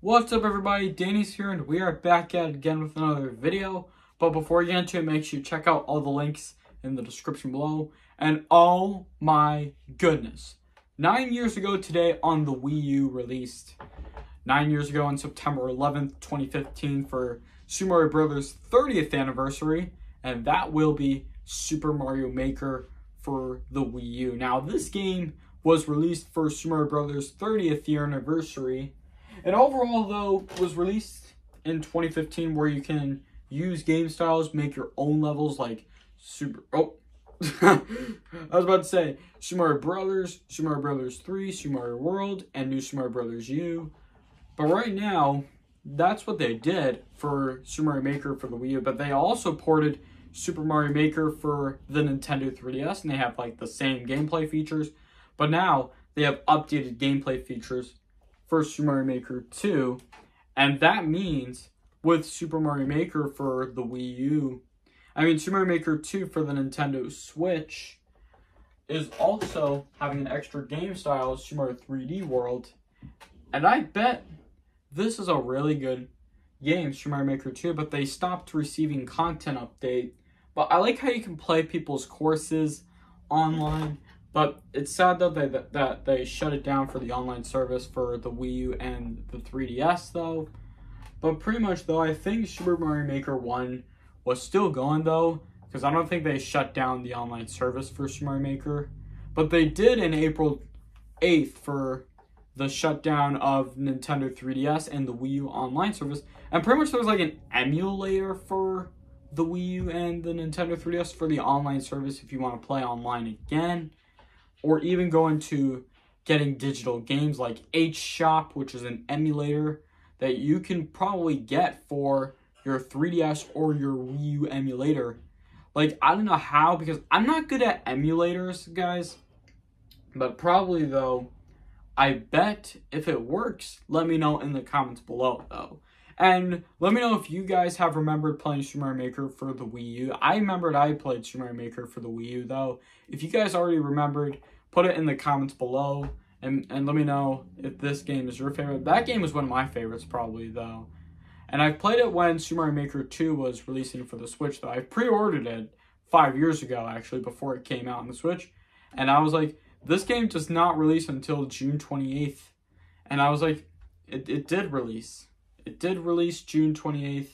What's up everybody, Danny's here and we are back at it again with another video. But before we get into it, make sure you check out all the links in the description below. And oh my goodness, nine years ago today on the Wii U released, nine years ago on September 11th, 2015 for Super Mario Brothers 30th anniversary. And that will be Super Mario Maker for the Wii U. Now this game was released for Super Mario Brothers 30th year anniversary and overall, though, was released in 2015 where you can use game styles, make your own levels like Super. Oh, I was about to say Super Mario Brothers, Super Mario Brothers 3, Super Mario World, and New Super Mario Brothers U. But right now, that's what they did for Super Mario Maker for the Wii U. But they also ported Super Mario Maker for the Nintendo 3DS, and they have like the same gameplay features. But now they have updated gameplay features for Super Mario Maker 2. And that means with Super Mario Maker for the Wii U, I mean, Super Mario Maker 2 for the Nintendo Switch is also having an extra game style, Super Mario 3D World. And I bet this is a really good game, Super Mario Maker 2, but they stopped receiving content update. But I like how you can play people's courses online but it's sad though that, that they shut it down for the online service for the Wii U and the 3DS though. But pretty much though, I think Super Mario Maker 1 was still going though, because I don't think they shut down the online service for Super Mario Maker. But they did in April 8th for the shutdown of Nintendo 3DS and the Wii U online service. And pretty much there was like an emulator for the Wii U and the Nintendo 3DS for the online service if you want to play online again or even go into getting digital games like hShop, which is an emulator that you can probably get for your 3DS or your Wii U emulator. Like, I don't know how, because I'm not good at emulators, guys. But probably, though, I bet if it works, let me know in the comments below, though. And let me know if you guys have remembered playing Mario Maker for the Wii U. I remembered I played Mario Maker for the Wii U, though. If you guys already remembered, put it in the comments below and, and let me know if this game is your favorite. That game is one of my favorites probably though. And I played it when Super Mario Maker 2 was releasing for the Switch though. I pre-ordered it five years ago actually before it came out on the Switch. And I was like, this game does not release until June 28th. And I was like, it, it did release. It did release June 28th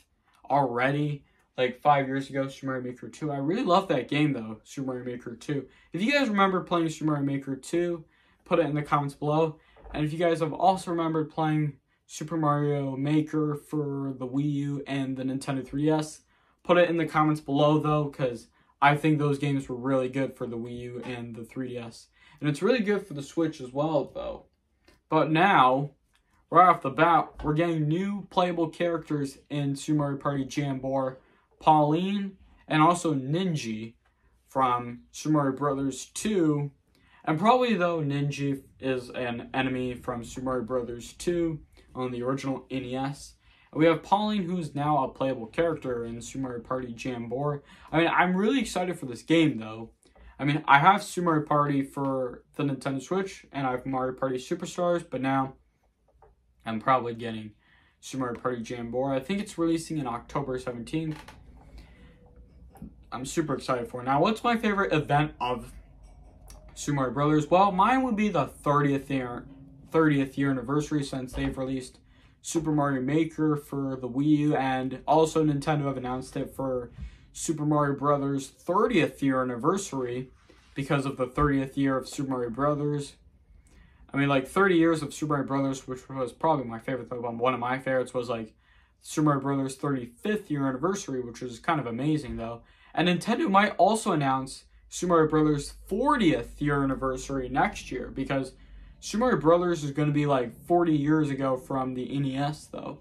already like five years ago, Super Mario Maker 2. I really love that game though, Super Mario Maker 2. If you guys remember playing Super Mario Maker 2, put it in the comments below. And if you guys have also remembered playing Super Mario Maker for the Wii U and the Nintendo 3DS, put it in the comments below though, because I think those games were really good for the Wii U and the 3DS. And it's really good for the Switch as well though. But now, right off the bat, we're getting new playable characters in Super Mario Party Jamboree Pauline, and also Ninji from Super Mario Brothers 2. And probably though Ninji is an enemy from Super Mario Brothers 2 on the original NES. And we have Pauline, who's now a playable character in Super Mario Party Jamboree. I mean, I'm really excited for this game though. I mean, I have Super Mario Party for the Nintendo Switch, and I have Mario Party Superstars, but now I'm probably getting Super Mario Party Jamboree. I think it's releasing in October 17th. I'm super excited for. Now, what's my favorite event of Super Mario Brothers? Well, mine would be the 30th year, 30th year anniversary since they've released Super Mario Maker for the Wii U, and also Nintendo have announced it for Super Mario Brothers 30th year anniversary because of the 30th year of Super Mario Brothers. I mean, like 30 years of Super Mario Brothers, which was probably my favorite though, but one of my favorites was like Super Mario Brothers 35th year anniversary, which was kind of amazing though. And Nintendo might also announce Super Mario Brothers 40th year anniversary next year because Super Mario Brothers is going to be like 40 years ago from the NES though.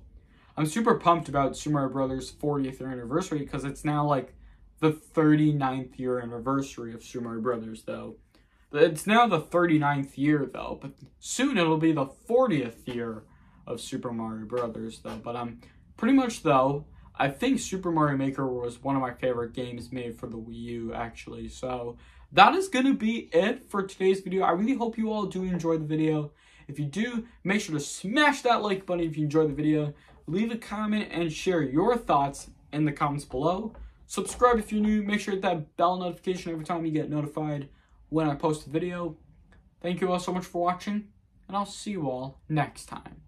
I'm super pumped about Super Mario Brothers 40th year anniversary because it's now like the 39th year anniversary of Super Mario Brothers though. It's now the 39th year though, but soon it'll be the 40th year of Super Mario Brothers though. But I'm um, pretty much though, I think Super Mario Maker was one of my favorite games made for the Wii U, actually. So that is going to be it for today's video. I really hope you all do enjoy the video. If you do, make sure to smash that like button if you enjoyed the video. Leave a comment and share your thoughts in the comments below. Subscribe if you're new. Make sure to hit that bell notification every time you get notified when I post a video. Thank you all so much for watching, and I'll see you all next time.